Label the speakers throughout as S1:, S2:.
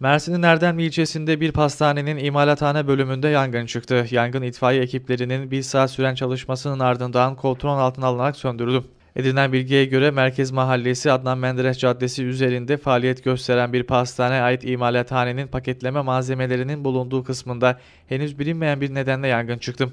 S1: Mersin'in Erdemli ilçesinde bir pastanenin imalathane bölümünde yangın çıktı. Yangın itfaiye ekiplerinin bir saat süren çalışmasının ardından kontrol altına alınarak söndürüldü. Edinilen bilgiye göre Merkez Mahallesi Adnan Menderes Caddesi üzerinde faaliyet gösteren bir pastaneye ait imalathanenin paketleme malzemelerinin bulunduğu kısmında henüz bilinmeyen bir nedenle yangın çıktı.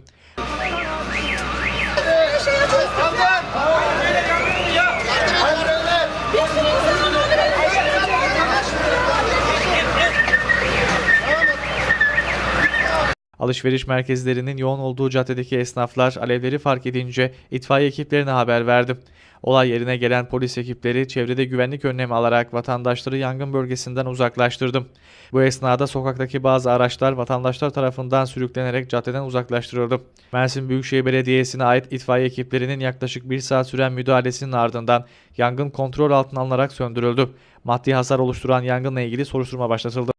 S1: Alışveriş merkezlerinin yoğun olduğu caddedeki esnaflar alevleri fark edince itfaiye ekiplerine haber verdi. Olay yerine gelen polis ekipleri çevrede güvenlik önlemi alarak vatandaşları yangın bölgesinden uzaklaştırdı. Bu esnada sokaktaki bazı araçlar vatandaşlar tarafından sürüklenerek caddeden uzaklaştırıldı. Mersin Büyükşehir Belediyesi'ne ait itfaiye ekiplerinin yaklaşık bir saat süren müdahalesinin ardından yangın kontrol altına alınarak söndürüldü. Maddi hasar oluşturan yangınla ilgili soruşturma başlatıldı.